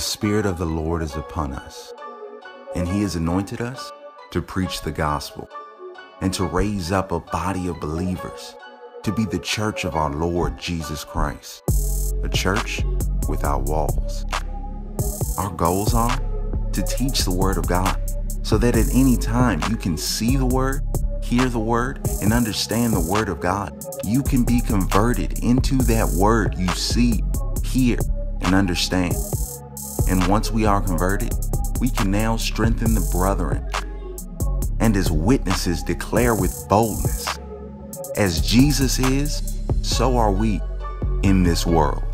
The Spirit of the Lord is upon us, and He has anointed us to preach the gospel and to raise up a body of believers to be the church of our Lord Jesus Christ, a church without walls. Our goals are to teach the Word of God so that at any time you can see the Word, hear the Word, and understand the Word of God. You can be converted into that Word you see, hear, and understand. And once we are converted, we can now strengthen the brethren and as witnesses declare with boldness as Jesus is, so are we in this world.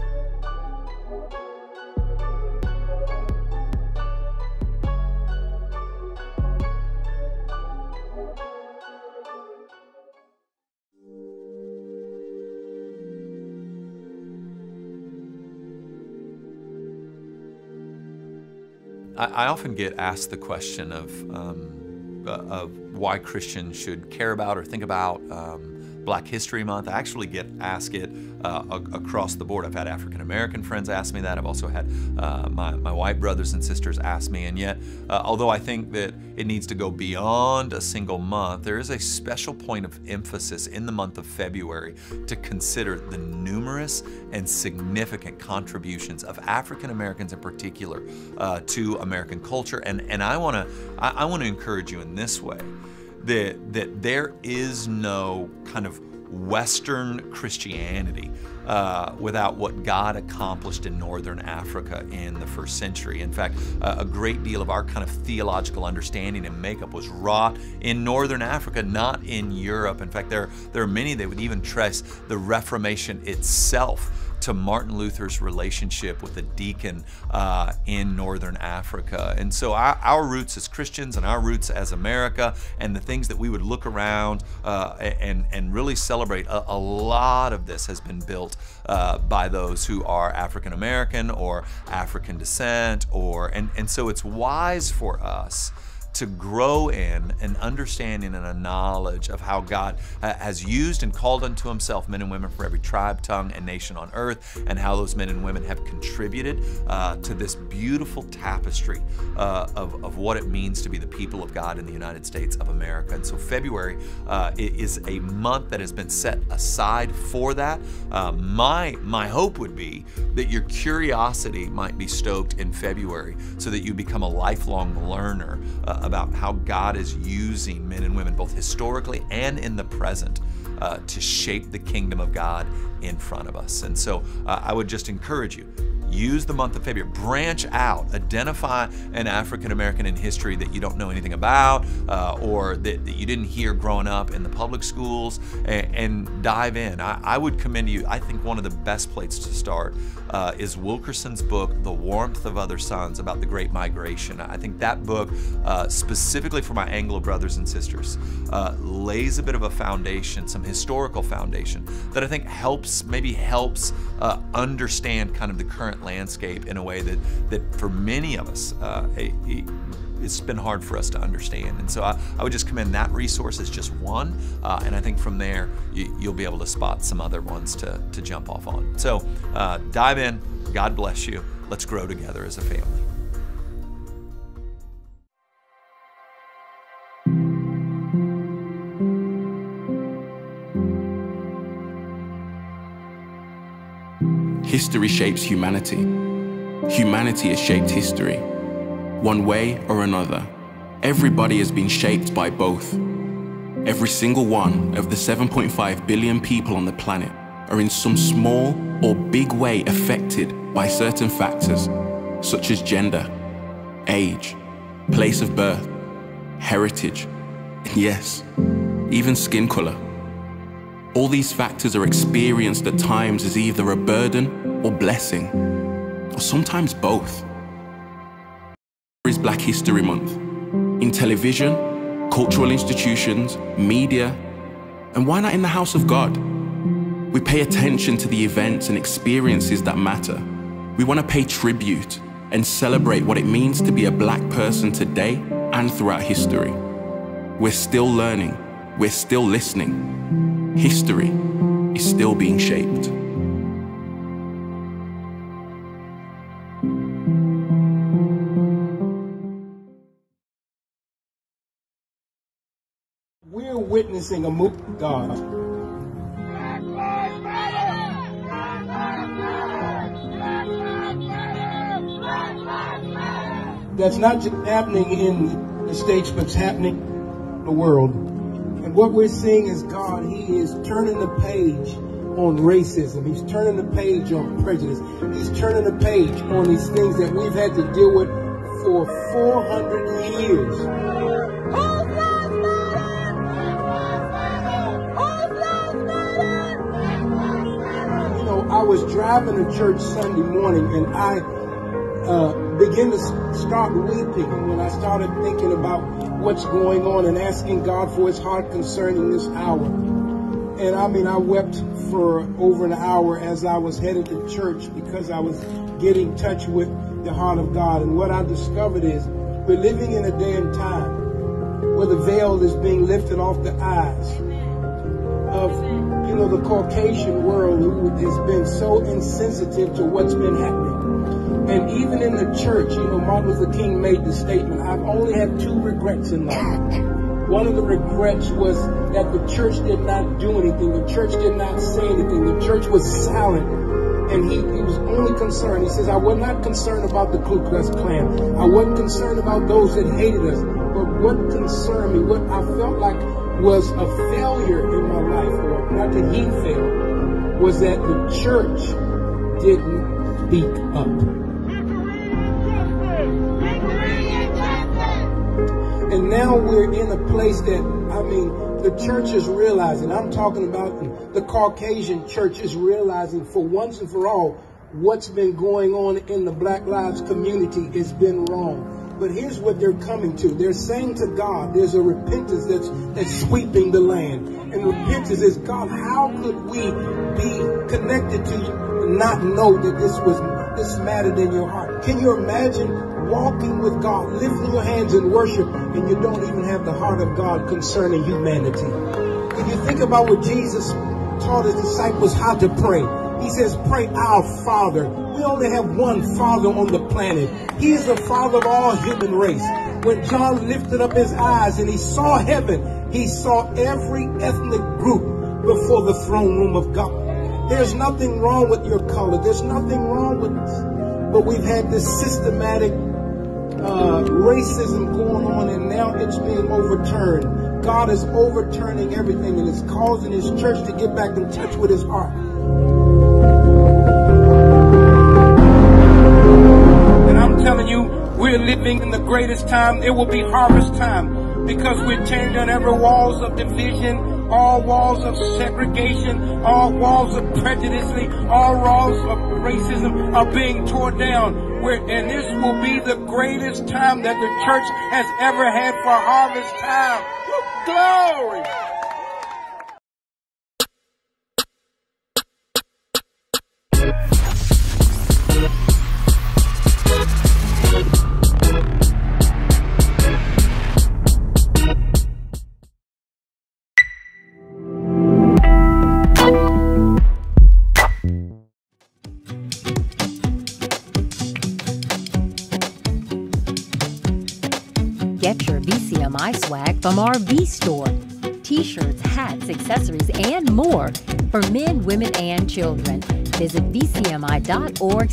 I, often get asked the question of, um, uh, of why Christians should care about or think about um, Black History Month. I actually get asked it uh, across the board. I've had African American friends ask me that. I've also had uh, my, my white brothers and sisters ask me. And yet, uh, although I think that it needs to go beyond a single month, there is a special point of emphasis in the month of February to consider the numerous and significant contributions of African Americans in particular uh, to American culture. And, and I want to I, I want to encourage you in this way that, that there is no kind of Western Christianity uh, without what God accomplished in Northern Africa in the first century. In fact, uh, a great deal of our kind of theological understanding and makeup was wrought in Northern Africa, not in Europe. In fact, there, there are many that would even trace the Reformation itself to Martin Luther's relationship with a deacon uh, in Northern Africa. And so our, our, roots as Christians and our roots as America and the things that we would look around uh, and, and really celebrate, a, a, lot of this has been built uh, by those who are African American or African descent or, and, and so it's wise for us to grow in an understanding and a knowledge of how God has used and called unto himself men and women from every tribe, tongue, and nation on earth, and how those men and women have contributed uh, to this beautiful tapestry uh, of, of what it means to be the people of God in the United States of America. And so February uh, is a month that has been set aside for that. Uh, my, my hope would be that your curiosity might be stoked in February so that you become a lifelong learner uh, about how God is using men and women, both historically and in the present, uh, to shape the kingdom of God in front of us. And so uh, I would just encourage you use the month of February, branch out, identify an African American in history that you don't know anything about uh, or that, that, you didn't hear growing up in the public schools and, and dive in. I, I, would commend you, I think one of the best places to start uh, is Wilkerson's book, The Warmth of Other Suns, about the Great Migration. I think that book, uh, specifically for my Anglo brothers and sisters, uh, lays a bit of a foundation, some historical foundation that I think helps, maybe helps uh, understand kind of the current landscape in a way that, that for many of us, uh, it, it's been hard for us to understand. And so I, I would just commend that resource as just one. Uh, and I think from there, you, will be able to spot some other ones to, to jump off on. So uh, dive in. God bless you. Let's grow together as a family. History shapes humanity. Humanity has shaped history. One way or another, everybody has been shaped by both. Every single one of the 7.5 billion people on the planet are in some small or big way affected by certain factors, such as gender, age, place of birth, heritage, and yes, even skin color. All these factors are experienced at times as either a burden or blessing, or sometimes both. Is Black History Month in television, cultural institutions, media, and why not in the house of God? We pay attention to the events and experiences that matter. We want to pay tribute and celebrate what it means to be a black person today and throughout history. We're still learning, we're still listening, history is still being shaped. We're witnessing a move, God. That's not just happening in the States, but it's happening in the world. What we're seeing is God, He is turning the page on racism. He's turning the page on prejudice. He's turning the page on these things that we've had to deal with for 400 years. You know, I was driving to church Sunday morning and I uh, began to start weeping when I started thinking about what's going on and asking God for his heart concerning this hour. And I mean, I wept for over an hour as I was headed to church because I was getting in touch with the heart of God. And what I discovered is we're living in a day and time where the veil is being lifted off the eyes of, you know, the Caucasian world who has been so insensitive to what's been happening. And even in the church, you know, Martin Luther King made the statement, I've only had two regrets in life. One of the regrets was that the church did not do anything. The church did not say anything. The church was silent. And he, he was only concerned. He says, I was not concerned about the Ku Klux Klan. I wasn't concerned about those that hated us. But what concerned me, what I felt like was a failure in my life, or not that he failed, was that the church didn't speak up. And now we're in a place that, I mean, the church is realizing, I'm talking about the Caucasian church is realizing for once and for all, what's been going on in the Black Lives community has been wrong. But here's what they're coming to. They're saying to God, there's a repentance that's, that's sweeping the land. And repentance is, God, how could we be connected to you and not know that this was, this mattered in your heart? Can you imagine walking with God, lifting your hands in worship, and you don't even have the heart of God concerning humanity? When you think about what Jesus taught his disciples how to pray, he says, pray our Father. We only have one Father on the planet. He is the Father of all human race. When John lifted up his eyes and he saw heaven, he saw every ethnic group before the throne room of God. There's nothing wrong with your color. There's nothing wrong with this. But we've had this systematic uh, racism going on and now it's being overturned. God is overturning everything and is causing his church to get back in touch with his heart. And I'm telling you, we're living in the greatest time. It will be harvest time because we're tearing down every walls of division, all walls of segregation, all walls of prejudice, all walls of racism are being torn down. And this will be the greatest time that the church has ever had for harvest time. Glory! Get from our V store. T-shirts, hats, accessories, and more for men, women, and children. Visit vcmi.org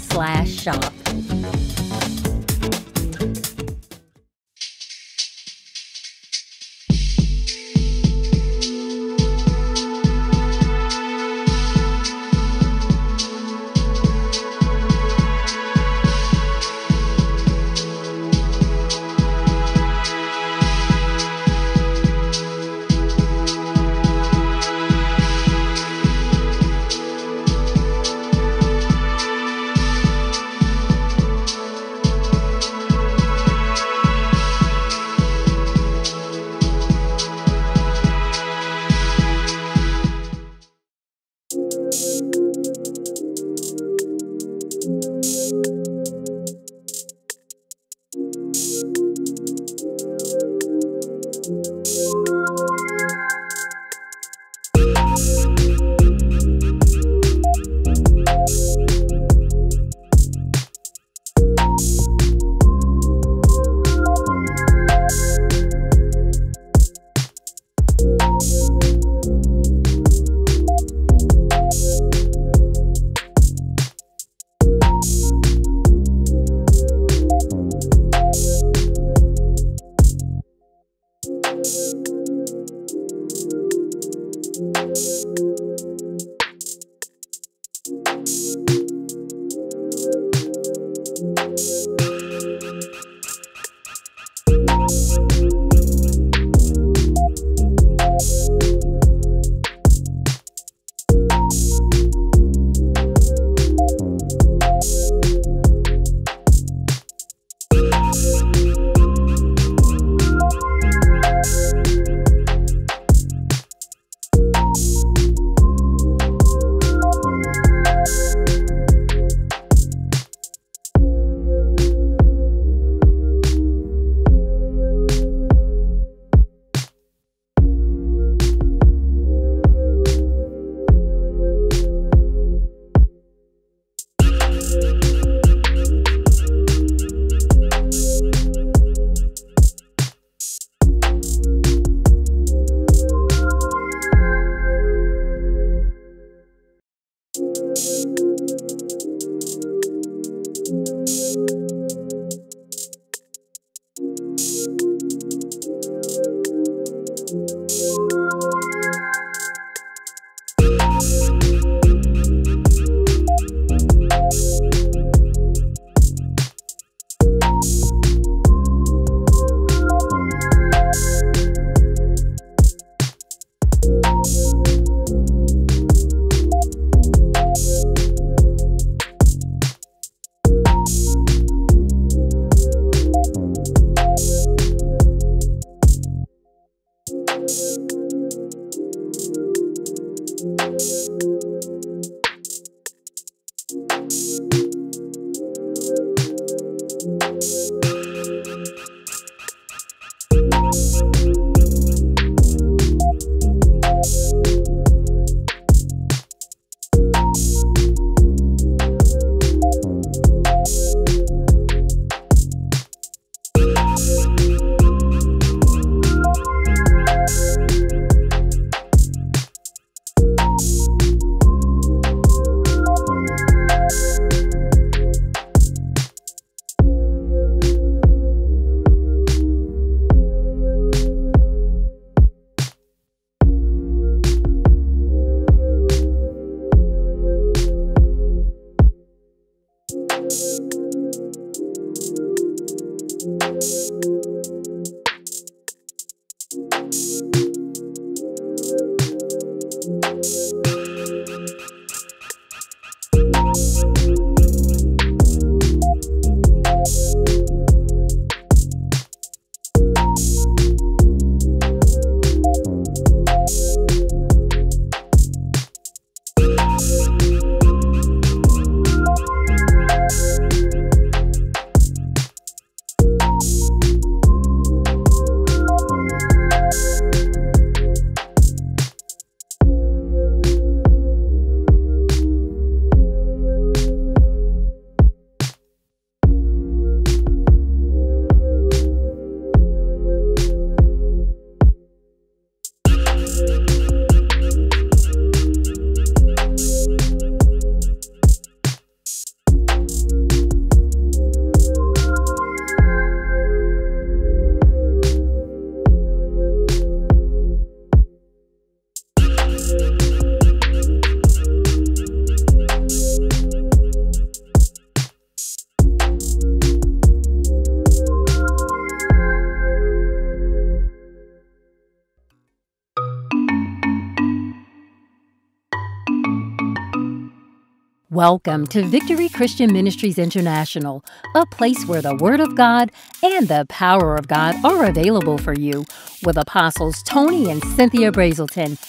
Welcome to Victory Christian Ministries International, a place where the Word of God and the power of God are available for you, with Apostles Tony and Cynthia Brazelton.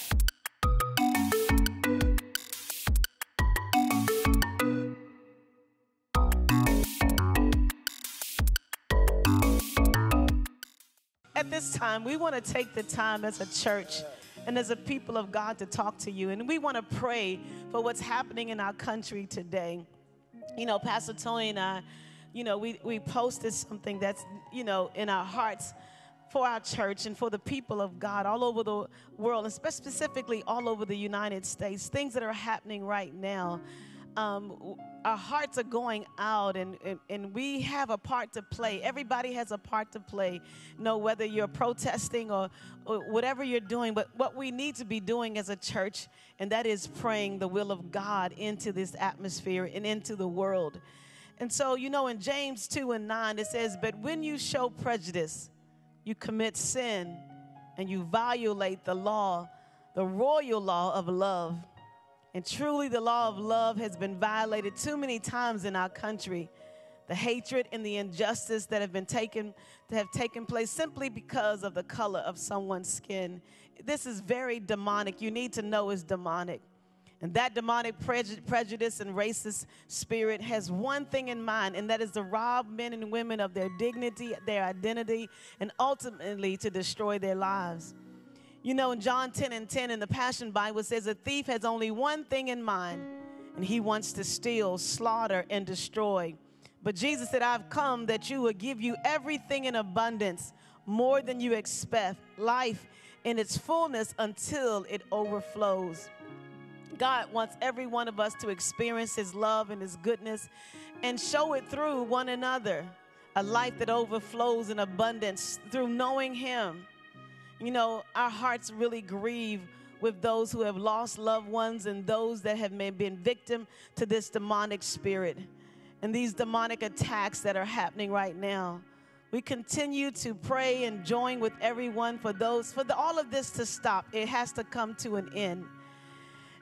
At this time, we want to take the time as a church and as a people of God to talk to you. And we want to pray for what's happening in our country today. You know, Pastor Tony and I, you know, we, we posted something that's, you know, in our hearts for our church and for the people of God all over the world, and specifically all over the United States, things that are happening right now um, our hearts are going out and, and, and, we have a part to play. Everybody has a part to play. You know, whether you're protesting or, or whatever you're doing, but what we need to be doing as a church, and that is praying the will of God into this atmosphere and into the world. And so, you know, in James 2 and 9, it says, But when you show prejudice, you commit sin and you violate the law, the royal law of love. And truly, the law of love has been violated too many times in our country. The hatred and the injustice that have been taken that have taken place simply because of the color of someone's skin. This is very demonic. You need to know it's demonic. And that demonic prejudice and racist spirit has one thing in mind, and that is to rob men and women of their dignity, their identity, and ultimately to destroy their lives. You know, in John 10 and 10 in the Passion Bible says a thief has only one thing in mind, and he wants to steal, slaughter, and destroy. But Jesus said, I've come that you will give you everything in abundance, more than you expect, life in its fullness until it overflows. God wants every one of us to experience His love and His goodness and show it through one another. A life that overflows in abundance through knowing Him you know, our hearts really grieve with those who have lost loved ones and those that have been victim to this demonic spirit and these demonic attacks that are happening right now. We continue to pray and join with everyone for those, for the, all of this to stop. It has to come to an end.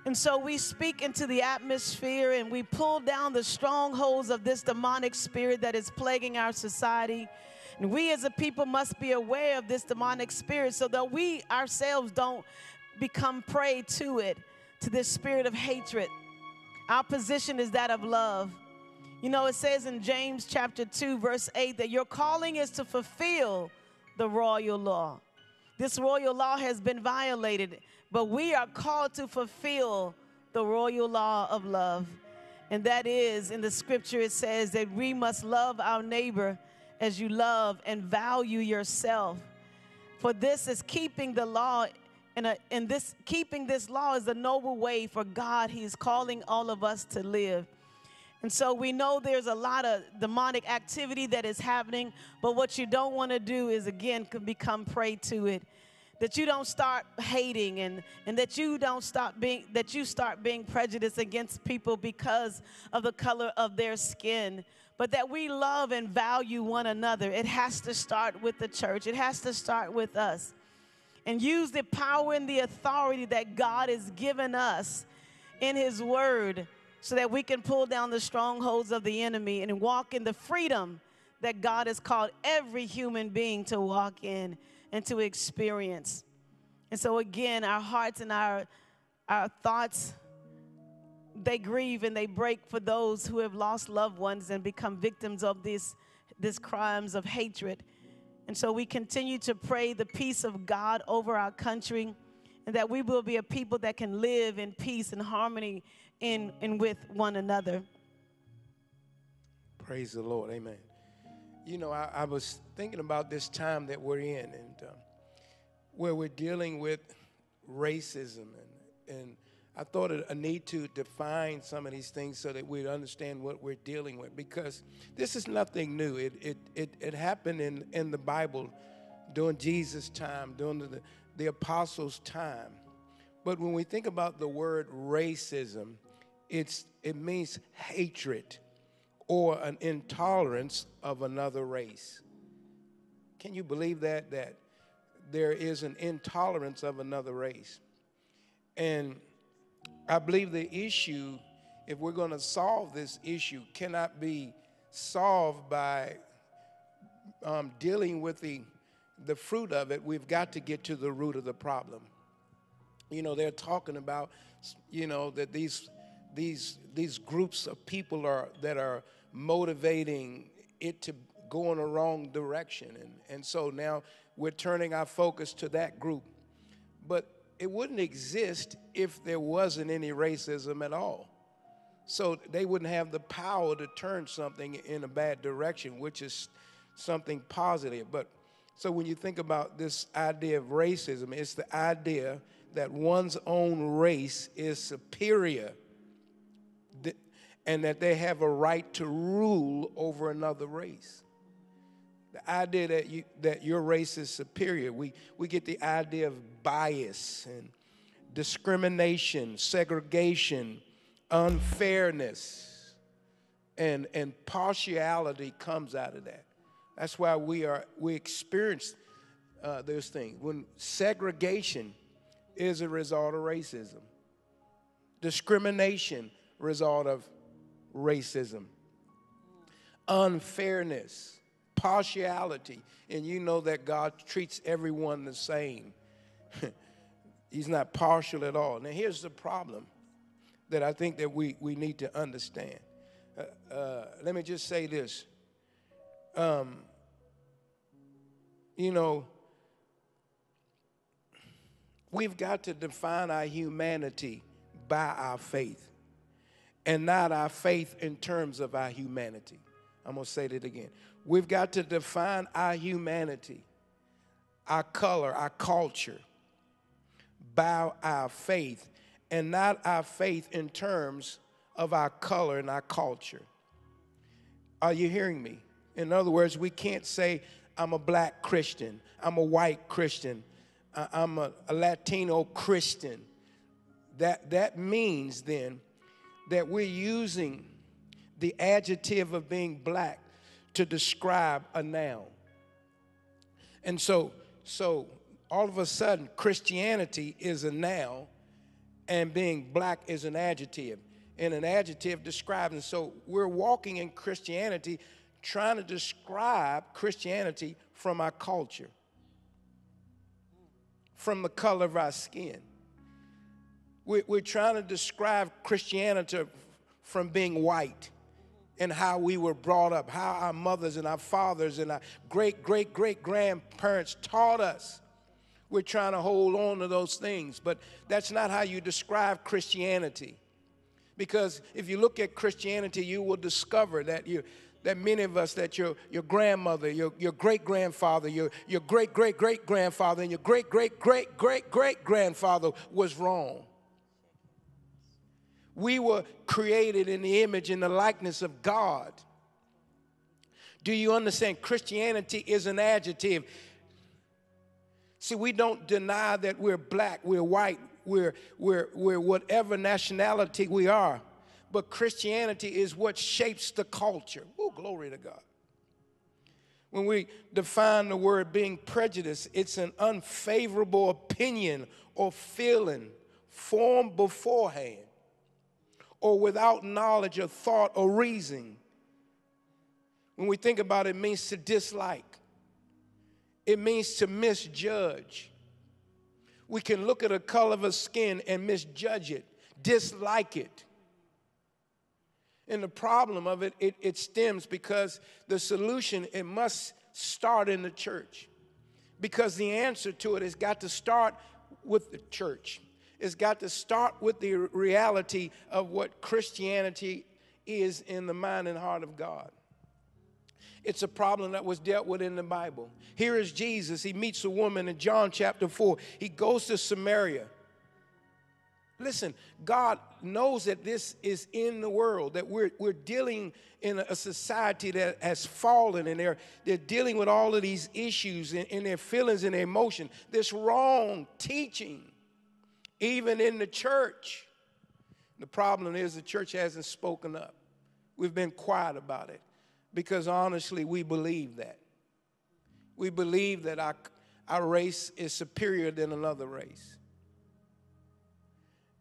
And so we speak into the atmosphere and we pull down the strongholds of this demonic spirit that is plaguing our society and we as a people must be aware of this demonic spirit so that we ourselves don't become prey to it, to this spirit of hatred. Our position is that of love. You know, it says in James chapter 2, verse 8, that your calling is to fulfill the royal law. This royal law has been violated, but we are called to fulfill the royal law of love. And that is, in the scripture, it says that we must love our neighbor as you love and value yourself. For this is keeping the law and, this keeping this law is a noble way for God. He's calling all of us to live. And so we know there's a lot of demonic activity that is happening, but what you don't want to do is again become prey to it. That you don't start hating and, and that you don't stop being that you start being prejudiced against people because of the color of their skin but that we love and value one another. It has to start with the church, it has to start with us. And use the power and the authority that God has given us in His Word so that we can pull down the strongholds of the enemy and walk in the freedom that God has called every human being to walk in and to experience. And so, again, our hearts and our, our thoughts they grieve and they break for those who have lost loved ones and become victims of these, these crimes of hatred. And so we continue to pray the peace of God over our country and that we will be a people that can live in peace and harmony in and with one another. Praise the Lord. Amen. You know, I, I was thinking about this time that we're in and uh, where we're dealing with racism and, and I thought a need to define some of these things so that we'd understand what we're dealing with because this is nothing new. It, it, it, it happened in, in the Bible during Jesus' time, during the, the apostles' time. But when we think about the word racism, it's, it means hatred or an intolerance of another race. Can you believe that? That there is an intolerance of another race. And I believe the issue if we're going to solve this issue, cannot be solved by um, dealing with the, the fruit of it. We've got to get to the root of the problem. You know, they're talking about, you know, that these, these, these groups of people are, that are motivating it to go in a wrong direction. And, and so now we're turning our focus to that group. But it wouldn't exist if there wasn't any racism at all. So they wouldn't have the power to turn something in a bad direction, which is something positive. But so when you think about this idea of racism, it's the idea that one's own race is superior and that they have a right to rule over another race. The idea that, you, that your race is superior, we, we get the idea of bias and discrimination, segregation, unfairness, and, and partiality comes out of that. That's why we are we experience uh, those things. When segregation is a result of racism, discrimination result of racism, unfairness, partiality, and you know that God treats everyone the same. He's not partial at all. Now here's the problem that I think that we, we need to understand. Uh, uh, let me just say this. Um, you know, we've got to define our humanity by our faith and not our faith in terms of our humanity. I'm going to say that again. We've got to define our humanity, our color, our culture by our faith and not our faith in terms of our color and our culture. Are you hearing me? In other words, we can't say, I'm a black Christian, I'm a white Christian, uh, I'm a, a Latino Christian. That, that means then that we're using the adjective of being black to describe a noun. And so, so all of a sudden, Christianity is a noun and being black is an adjective. And an adjective describes. And so we're walking in Christianity trying to describe Christianity from our culture, from the color of our skin. We're trying to describe Christianity from being white and how we were brought up, how our mothers and our fathers and our great, great, great grandparents taught us. We're trying to hold on to those things, but that's not how you describe Christianity. Because if you look at Christianity, you will discover that you that many of us that your, your grandmother, your, your great grandfather, your, your great great great grandfather, and your great great great great great grandfather was wrong. We were created in the image and the likeness of God. Do you understand? Christianity is an adjective. See, we don't deny that we're black, we're white, we're, we're, we're whatever nationality we are. But Christianity is what shapes the culture. Oh, glory to God. When we define the word being prejudiced, it's an unfavorable opinion or feeling formed beforehand or without knowledge or thought or reason. When we think about it, it means to dislike, it means to misjudge. We can look at a color of a skin and misjudge it, dislike it. And the problem of it, it, it stems because the solution, it must start in the church. Because the answer to it has got to start with the church it's got to start with the reality of what Christianity is in the mind and heart of God. It's a problem that was dealt with in the Bible. Here is Jesus. He meets a woman in John chapter 4. He goes to Samaria. Listen, God knows that this is in the world, that we're, we're dealing in a society that has fallen and they're, they're dealing with all of these issues and, and their feelings and their emotion. This wrong teaching even in the church. The problem is the church hasn't spoken up. We've been quiet about it because honestly, we believe that. We believe that our, our race is superior than another race.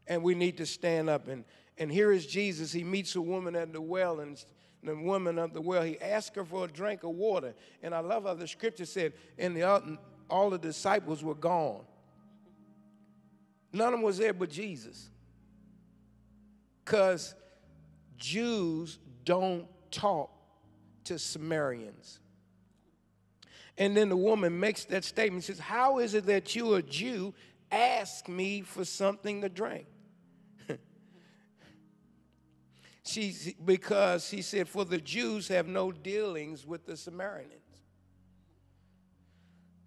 And we need to stand up and, And here is Jesus. He meets a woman at the well, and the woman of the well, he asks her for a drink of water. And I love how the scripture said, and the, all the disciples were gone. None of them was there but Jesus. Because Jews don't talk to Samaritans. And then the woman makes that statement, She says, How is it that you, a Jew, ask me for something to drink? she, because she said, For the Jews have no dealings with the Samaritans.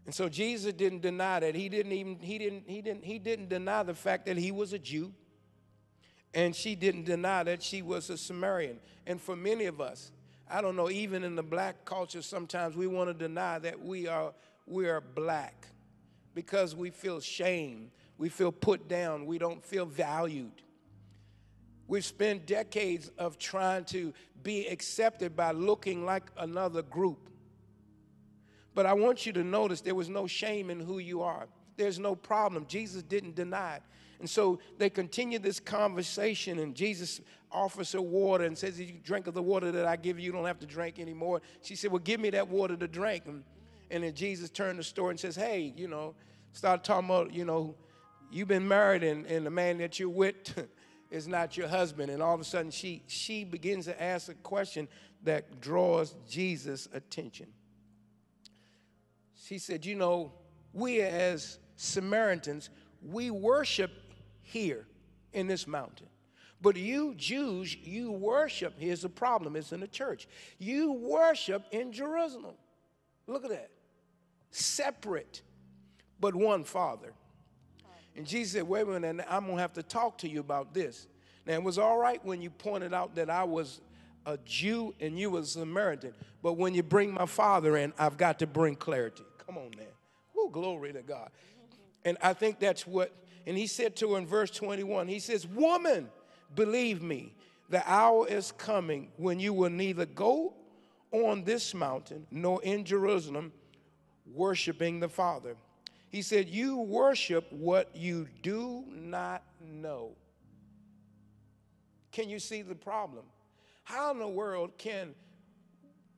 And so Jesus didn't deny that. He didn't even, he didn't, he didn't, he didn't deny the fact that he was a Jew. And she didn't deny that she was a Samaritan. And for many of us, I don't know, even in the black culture, sometimes we want to deny that we are, we are black because we feel shame, we feel put down, we don't feel valued. We've spent decades of trying to be accepted by looking like another group. But I want you to notice there was no shame in who you are. There's no problem. Jesus didn't deny it. And so they continue this conversation, and Jesus offers her water and says, you drink of the water that I give you, you don't have to drink anymore. She said, Well, give me that water to drink. And, and then Jesus turned the story and says, Hey, you know, start talking about, you know, you've been married, and, and the man that you're with is not your husband. And all of a sudden, she, she begins to ask a question that draws Jesus' attention. She said, You know, we as Samaritans, we worship here in this mountain. But you Jews, you worship, here's the problem, it's in the church. You worship in Jerusalem. Look at that. Separate, but one Father. And Jesus said, wait a minute, I'm going to have to talk to you about this. Now, it was all right when you pointed out that I was a Jew and you was a Samaritan, but when you bring my father in, I've got to bring clarity. Come on, man. Oh, glory to God. And I think that's what, and he said to her in verse 21, he says, Woman, believe me, the hour is coming when you will neither go on this mountain nor in Jerusalem worshiping the Father. He said, You worship what you do not know. Can you see the problem? How in the world can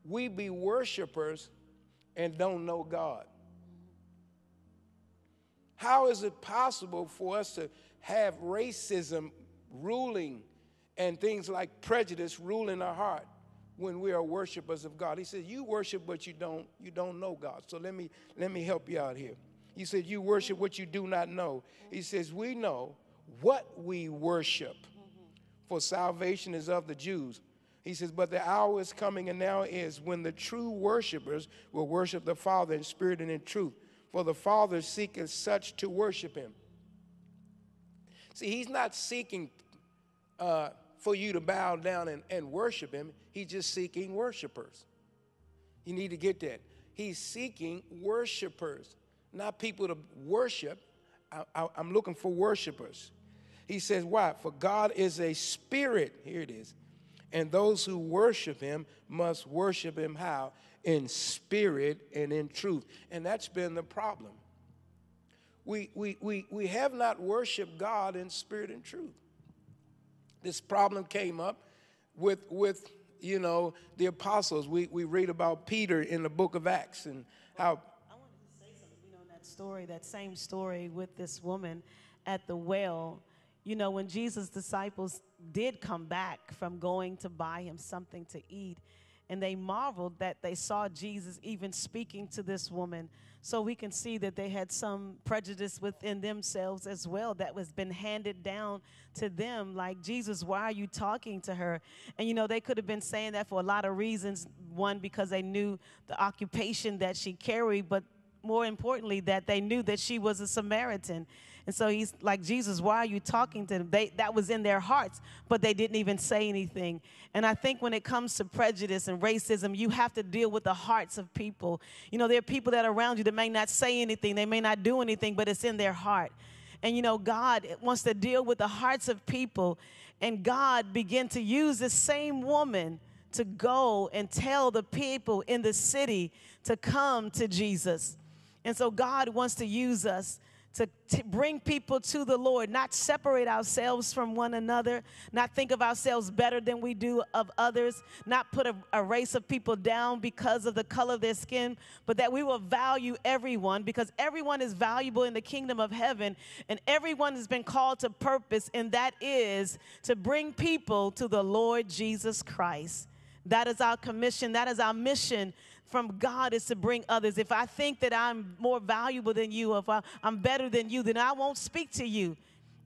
we be worshipers and don't know God? How is it possible for us to have racism ruling and things like prejudice ruling our heart when we are worshipers of God? He said, "You worship, but you don't you don't know God." So let me let me help you out here. He said, "You worship what you do not know." He says, "We know what we worship, for salvation is of the Jews." He says, But the hour is coming and now is when the true worshipers will worship the Father in spirit and in truth for the Father seeketh such to worship him. See, he's not seeking uh, for you to bow down and, and worship him, he's just seeking worshipers. You need to get that. He's seeking worshipers, not people to worship. I, I, I'm looking for worshipers. He says, Why? For God is a spirit. Here it is. And those who worship him must worship him how? in spirit and in truth. And that's been the problem. We, we, we, we have not worshiped God in spirit and truth. This problem came up with, with you know, the apostles. We, we read about Peter in the book of Acts and how. I wanted to say something, you know, that story, that same story with this woman at the well. You know, when Jesus' disciples did come back from going to buy him something to eat, and they marveled that they saw Jesus even speaking to this woman. So we can see that they had some prejudice within themselves as well that was been handed down to them. Like, Jesus, why are you talking to her? And you know, they could have been saying that for a lot of reasons. One, because they knew the occupation that she carried, but more importantly, that they knew that she was a Samaritan. And so he's like, Jesus, why are you talking to them? They, that was in their hearts, but they didn't even say anything. And I think when it comes to prejudice and racism, you have to deal with the hearts of people. You know, there are people that are around you that may not say anything, they may not do anything, but it's in their heart. And you know, God wants to deal with the hearts of people. And God began to use this same woman to go and tell the people in the city to come to Jesus. And so God wants to use us to t- bring people to the Lord, not separate ourselves from one another, not think of ourselves better than we do of others, not put a, a, race of people down because of the color of their skin, but that we will value everyone because everyone is valuable in the kingdom of heaven and everyone has been called to purpose, and that is to bring people to the Lord Jesus Christ. That is our commission, that is our mission from God is to bring others. If I think that I'm more valuable than you, if I, am better than you, then I won't speak to you.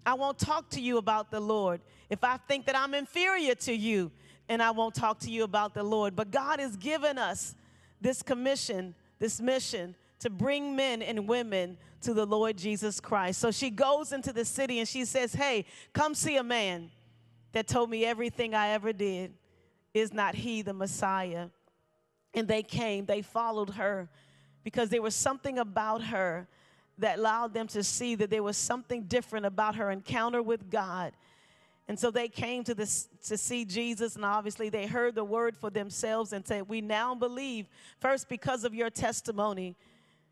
I won't talk to you about the Lord. If I think that I'm inferior to you, and I won't talk to you about the Lord. But God has given us this commission, this mission to bring men and women to the Lord Jesus Christ. So she goes into the city and she says, Hey, come see a man that told me everything I ever did. Is not he the Messiah? And they came, they followed her because there was something about her that allowed them to see that there was something different about her encounter with God. And so they came to this to see Jesus, and obviously they heard the word for themselves and said, We now believe, first because of your testimony,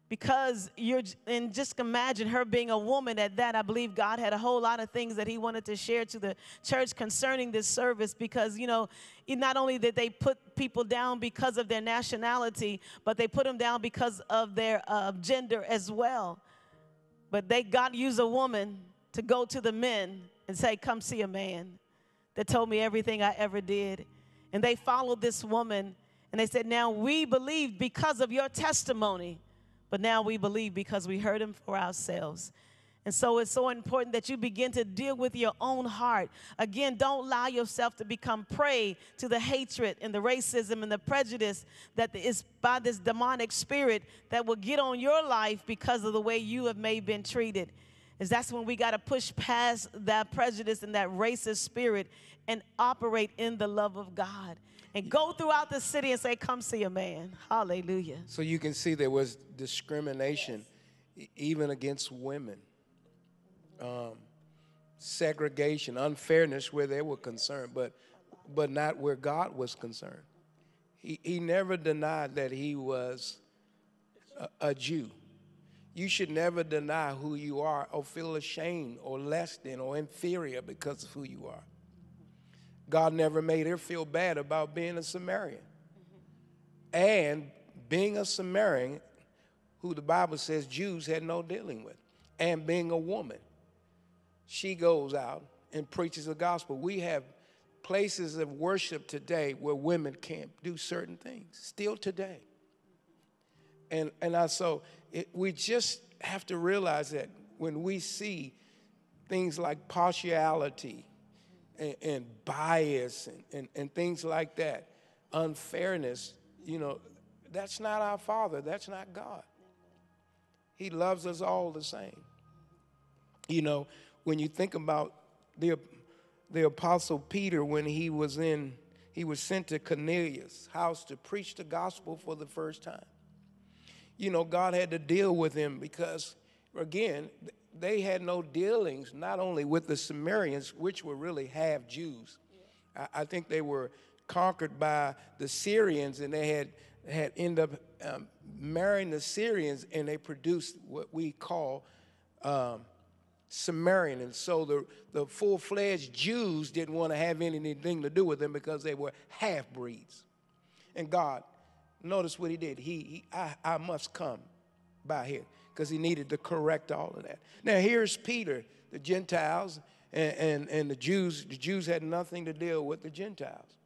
because you're and just imagine her being a woman at that. I believe god had a whole lot of things that he wanted to share to the church concerning this service because you know not only did they put people down because of their nationality but they put them down because of their uh, gender as well. But they god used a woman to go to the men and say come see a man that told me everything i ever did. And they followed this woman and they said now we believe because of your testimony but now we believe because we heard him for ourselves. And so it's so important that you begin to deal with your own heart. Again, don't allow yourself to become prey to the hatred and the racism and the prejudice that is by this demonic spirit that will get on your life because of the way you have maybe been treated. Is that's when we got to push past that prejudice and that racist spirit and operate in the love of God and go throughout the city and say, Come see a man. Hallelujah. So you can see there was discrimination yes. even against women, um, segregation, unfairness where they were concerned, but, but not where God was concerned. He, he never denied that he was a, a Jew. You should never deny who you are or feel ashamed or less than or inferior because of who you are. God never made her feel bad about being a Samaritan. And being a Samaritan, who the Bible says Jews had no dealing with, and being a woman, she goes out and preaches the gospel. We have places of worship today where women can't do certain things, still today. And, and I, so it, we just have to realize that when we see things like partiality and, and bias and, and, and things like that, unfairness, you know, that's not our Father. That's not God. He loves us all the same. You know, when you think about the, the Apostle Peter, when he was in, he was sent to Cornelius' house to preach the gospel for the first time. You know, God had to deal with him because, again, they had no dealings not only with the Samaritans, which were really half Jews. I, I think they were conquered by the Syrians, and they had had ended up um, marrying the Syrians, and they produced what we call um, Samaritan. And so the, the full fledged Jews didn't want to have anything to do with them because they were half breeds. And God, notice what He did. He, he I, I must come by here because he needed to correct all of that. Now here's Peter, the Gentiles and, and, and the Jews. The Jews had nothing to deal with the Gentiles.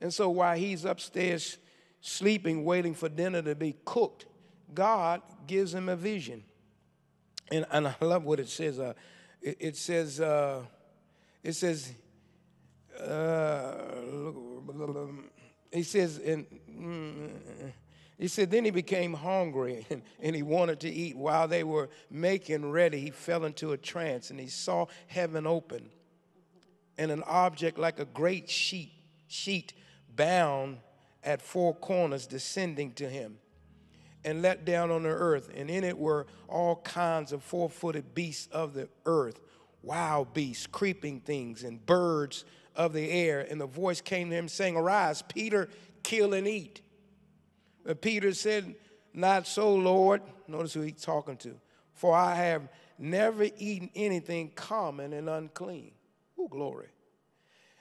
And so while he's upstairs sleeping, waiting for dinner to be cooked, God gives him a vision. And, and I love what it says. Uh, it, it, says, uh, it says, uh, he says, in, mm, he said, then he became hungry and, and, he wanted to eat. While they were making ready, he fell into a trance and he saw heaven open and an object like a great sheet, sheet bound at four corners descending to him and let down on the earth. And in it were all kinds of four footed beasts of the earth, wild beasts, creeping things, and birds of the air. And the voice came to him saying, Arise, Peter, kill and eat. But Peter said, Not so, Lord. Notice who he's talking to. for I have never eaten anything common and unclean. Oh, glory.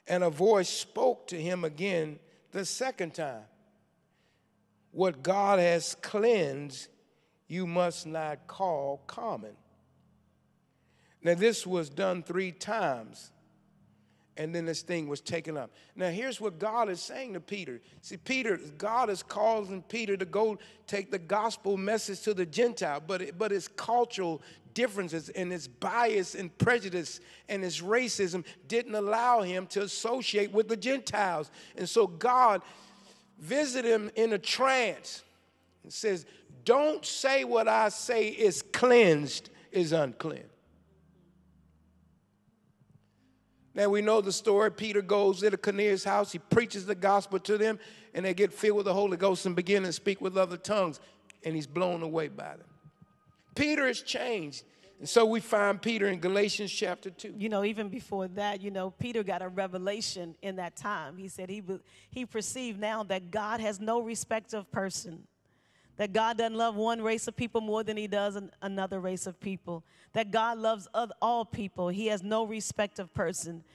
And a voice spoke to him again the second time. What God has cleansed, you must not call common. Now, this was done three times and then this thing was taken up. Now, here's what God is saying to Peter. See, Peter, God is calling Peter to go take the gospel message to the Gentile, but, it, but his cultural differences and his bias and prejudice and his racism didn't allow him to associate with the Gentiles. And so God visited him in a trance and says, Don't say what I say is cleansed is unclean. Now we know the story. Peter goes to the Cornelius' house, he preaches the gospel to them, and they get filled with the Holy Ghost and begin to speak with other tongues, and he's blown away by them. Peter has changed. And so we find Peter in Galatians chapter 2. You know, even before that, you know, Peter got a revelation in that time. He said he, he perceived now that God has no respect of person that God doesn't love one race of people more than he does an, another race of people, that God loves all people. He has no respect of person.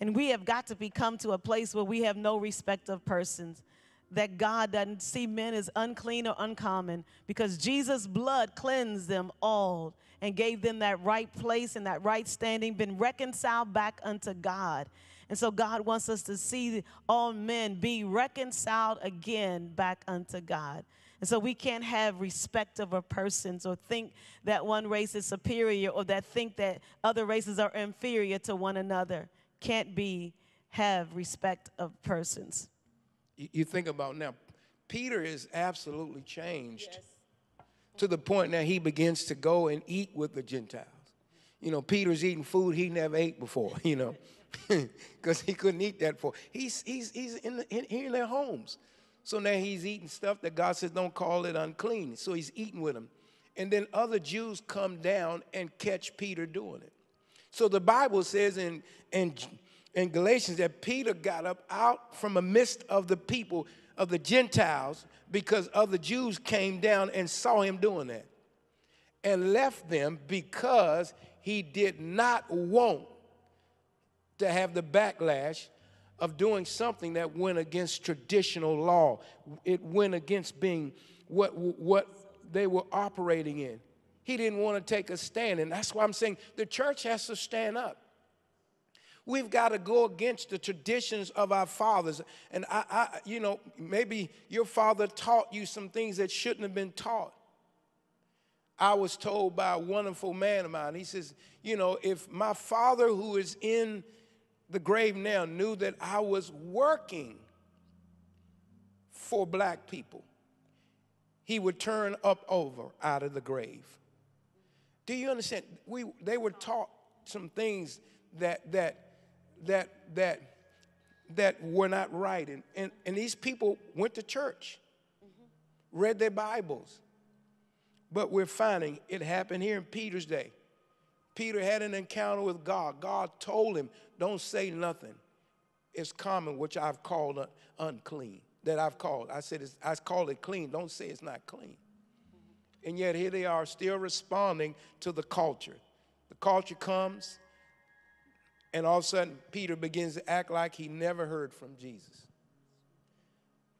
And we have got to become to a place where we have no respect of persons, that God doesn't see men as unclean or uncommon, because Jesus' blood cleansed them all and gave them that right place and that right standing, been reconciled back unto God. And so God wants us to see all men be reconciled again back unto God. And so we can't have respect of persons or think that one race is superior or that think that other races are inferior to one another. Can't be have respect of persons. You think about now, Peter is absolutely changed yes. to the point that he begins to go and eat with the Gentiles. You know, Peter's eating food he never ate before, you know, because he couldn't eat that before. He's, he's, he's in, the, in, in their homes. So now he's eating stuff that God says don't call it unclean. So he's eating with them. And then other Jews come down and catch Peter doing it. So the Bible says in, in, in Galatians that Peter got up out from the midst of the people, of the Gentiles, because other Jews came down and saw him doing that and left them because he did not want to have the backlash of doing something that went against traditional law. It went against being what, what they were operating in. He didn't want to take a stand. And that's why I'm saying the church has to stand up. We've got to go against the traditions of our fathers. And I, I, you know, maybe your father taught you some things that shouldn't have been taught. I was told by a wonderful man of mine, he says, you know, if my father who is in the grave now knew that I was working for black people, he would turn up over out of the grave. Do you understand? We, they were taught some things that, that, that, that, that were not right. And, and, and these people went to church, read their Bibles. But we're finding it happened here in Peter's day. Peter had an encounter with God. God told him, Don't say nothing. It's common, which I've called unclean, that I've called. I said, I called it clean. Don't say it's not clean. And yet here they are still responding to the culture. The culture comes, and all of a sudden, Peter begins to act like he never heard from Jesus.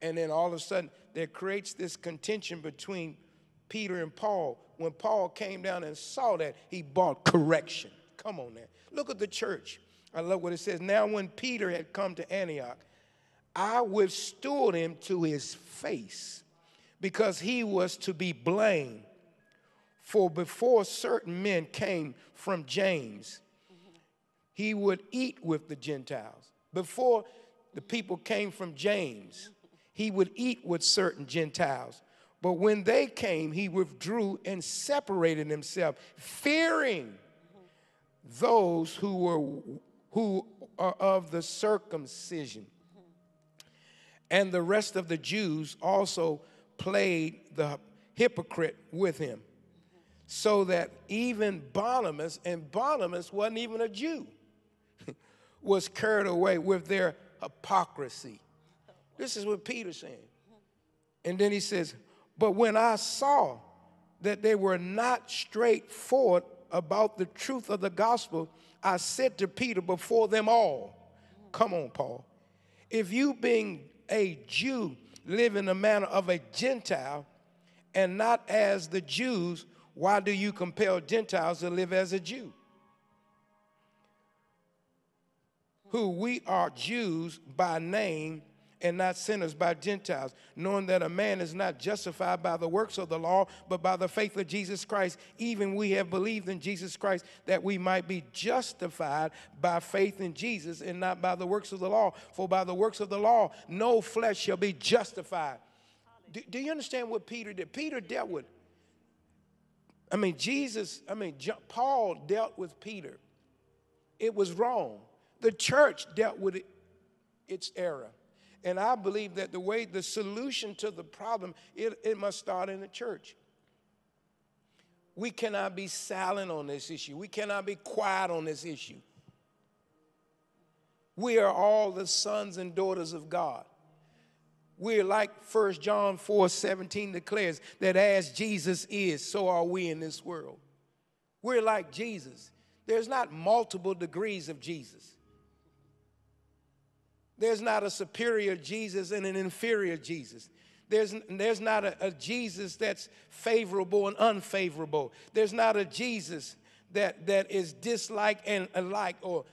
And then all of a sudden, there creates this contention between Peter and Paul when Paul came down and saw that, he brought correction. Come on now. Look at the church. I love what it says. Now, when Peter had come to Antioch, I withstood him to his face because he was to be blamed. For before certain men came from James, he would eat with the Gentiles. Before the people came from James, he would eat with certain Gentiles. But when they came, he withdrew and separated himself, fearing those who were who are of the circumcision. And the rest of the Jews also played the hypocrite with him. So that even Barnabas, and Barnabas wasn't even a Jew, was carried away with their hypocrisy. This is what Peter's saying. And then he says, but when I saw that they were not straightforward about the truth of the gospel, I said to Peter before them all, Come on, Paul. If you, being a Jew, live in the manner of a Gentile and not as the Jews, why do you compel Gentiles to live as a Jew? Who we are Jews by name and not sinners by Gentiles, knowing that a man is not justified by the works of the law, but by the faith of Jesus Christ. Even we have believed in Jesus Christ that we might be justified by faith in Jesus and not by the works of the law. For by the works of the law, no flesh shall be justified. Do, do you understand what Peter did? Peter dealt with, I mean, Jesus, I mean, Paul dealt with Peter. It was wrong. The church dealt with it, its error. And I believe that the way, the solution to the problem, it, it must start in the church. We cannot be silent on this issue. We cannot be quiet on this issue. We are all the sons and daughters of God. We're like 1 John 4 17 declares that as Jesus is, so are we in this world. We're like Jesus. There's not multiple degrees of Jesus. There's not a superior Jesus and an inferior Jesus. There's, there's not a, a Jesus that's favorable and unfavorable. There's not a Jesus that, that is disliked and alike, or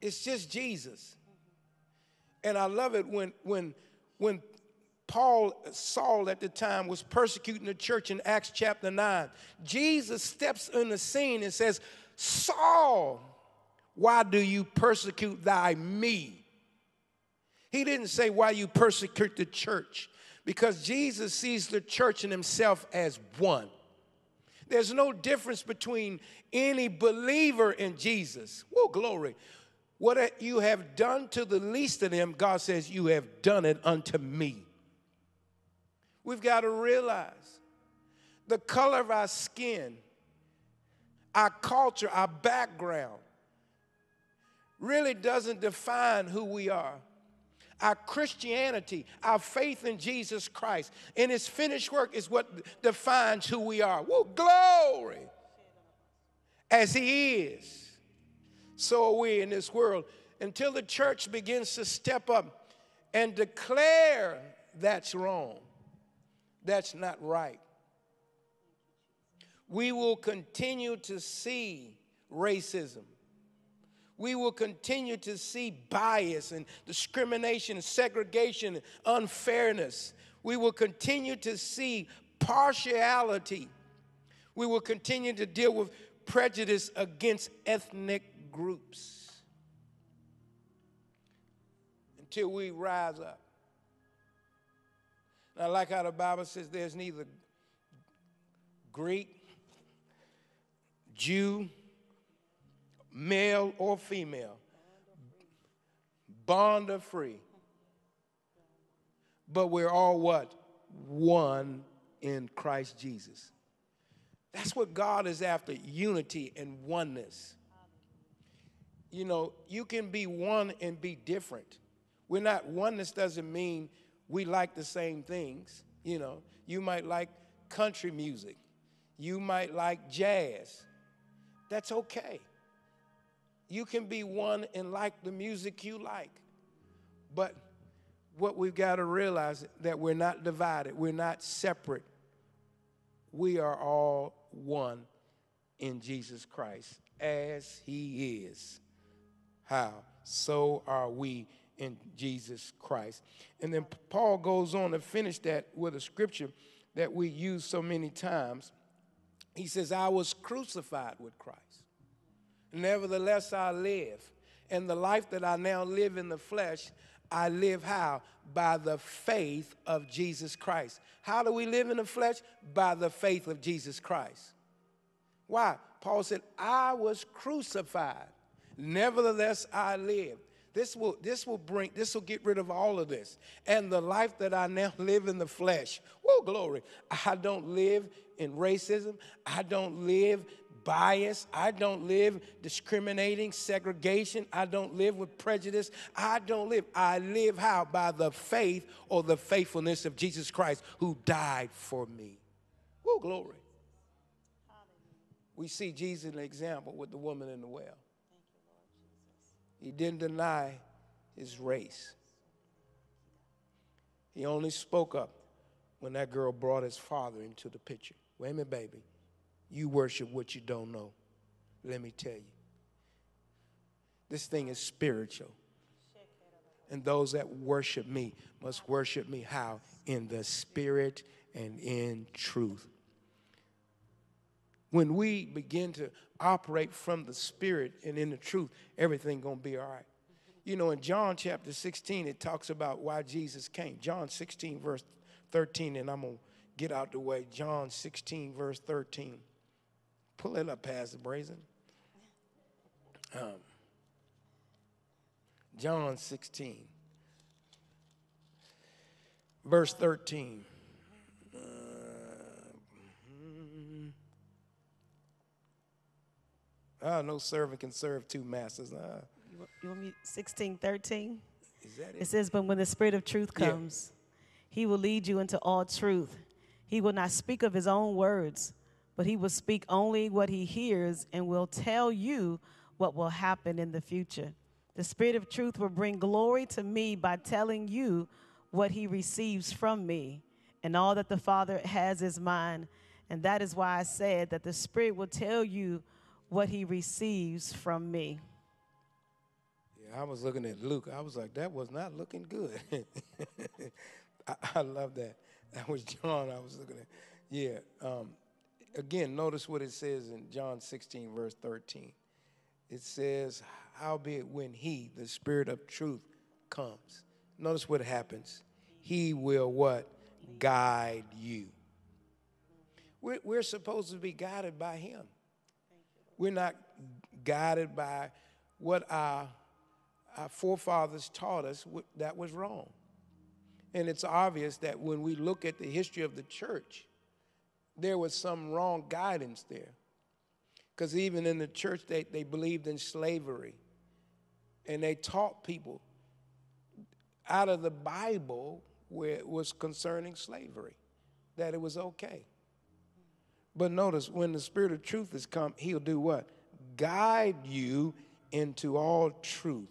it's just Jesus. And I love it when, when, when Paul, Saul at the time, was persecuting the church in Acts chapter 9. Jesus steps in the scene and says, Saul, why do you persecute thy me? He didn't say, Why you persecute the church, because Jesus sees the church and himself as one. There's no difference between any believer in Jesus. Whoa, glory. What you have done to the least of them, God says, You have done it unto me. We've got to realize the color of our skin, our culture, our background, really doesn't define who we are. Our Christianity, our faith in Jesus Christ, and his finished work is what defines who we are. Woo, glory! As he is, so are we in this world. Until the church begins to step up and declare that's wrong, that's not right, we will continue to see racism we will continue to see bias and discrimination, segregation, unfairness. We will continue to see partiality. We will continue to deal with prejudice against ethnic groups until we rise up. And I like how the Bible says there's neither Greek, Jew, male or female, bond or free. But we're all what? One in Christ Jesus. That's what God is after unity and oneness. You know, you can be one and be different. We're not, oneness doesn't mean we like the same things. You know, you might like country music, you might like jazz. That's okay. You can be one and like the music you like. But what we've got to realize is that we're not divided, we're not separate. We are all one in Jesus Christ as he is. How? So are we in Jesus Christ. And then Paul goes on to finish that with a scripture that we use so many times. He says, I was crucified with Christ. Nevertheless, I live. And the life that I now live in the flesh, I live how? By the faith of Jesus Christ. How do we live in the flesh? By the faith of Jesus Christ. Why? Paul said, I was crucified. Nevertheless, I live. This will, this will bring, this will get rid of all of this. And the life that I now live in the flesh, whoa, glory. I don't live in racism. I don't live bias. I don't live discriminating, segregation. I don't live with prejudice. I don't live. I live how? By the faith or the faithfulness of Jesus Christ who died for me. Woo, glory. We see Jesus an example with the woman in the well. He didn't deny his race. He only spoke up when that girl brought his father into the picture. Wait a minute, baby. You worship what you don't know. Let me tell you. This thing is spiritual. And those that worship me must worship me how? In the spirit and in truth. When we begin to operate from the spirit and in the truth, everything gonna be all right. You know, in John chapter 16, it talks about why Jesus came. John 16, verse 13, and I'm gonna get out the way. John 16, verse 13. Pull it up, Pastor Brazen. Um, John 16, verse 13. Uh, Ah, no servant can serve two masters. Ah, You want- me 16, 13? is that It it? says, But when the Spirit of truth Yeah. comes, he will lead you into all truth. He will not speak of his own words, but he will speak only what he hears and will tell you what will happen in the future. The Spirit of truth will bring glory to me by telling you what he receives from me, and all that the Father has is mine. And that is why I said that the Spirit will tell you what he receives from me. Yeah, I was looking at Luke. I was like, that was not looking good. I, I love that. That was John I was looking at. Yeah. Um, again, notice what it says in John 16, verse 13. It says, Howbeit when he, the Spirit of truth, comes. Notice what happens. He will what? Guide you. We're, we're supposed to be guided by him. We're not guided by what our, our forefathers taught us that was wrong. And it's obvious that when we look at the history of the church, there was some wrong guidance there. Because even in the church, they, they believed in slavery. And they taught people out of the Bible where it was concerning slavery, that it was okay. But notice when the Spirit of truth has come, He'll do what? Guide you into all truth.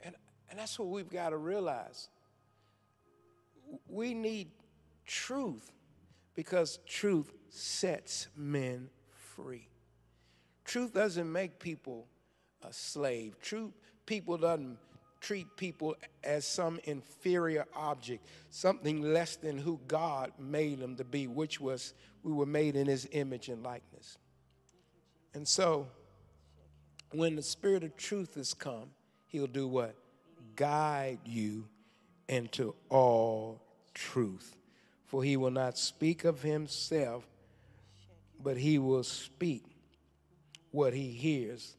And, and that's what we've got to realize. We need truth because truth sets men free. Truth doesn't make people a slave. Truth people doesn't treat people as some inferior object, something less than who God made them to be, which was we were made in his image and likeness. And so when the spirit of truth has come, he'll do what? Guide you into all truth. For he will not speak of himself, but he will speak what he hears.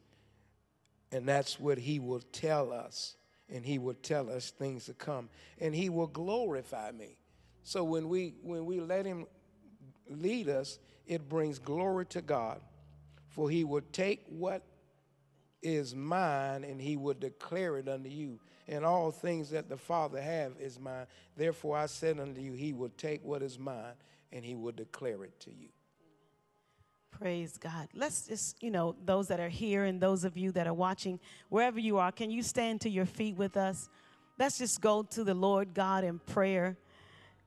And that's what he will tell us. And he will tell us things to come. And he will glorify me. So when we when we let him lead us, it brings glory to God. For he will take what is mine and he will declare it unto you. And all things that the Father have is mine. Therefore I said unto you, he will take what is mine and he will declare it to you. Praise God. Let's just, you know, those that are here and those of you that are watching, wherever you are, can you stand to your feet with us? Let's just go to the Lord God in prayer.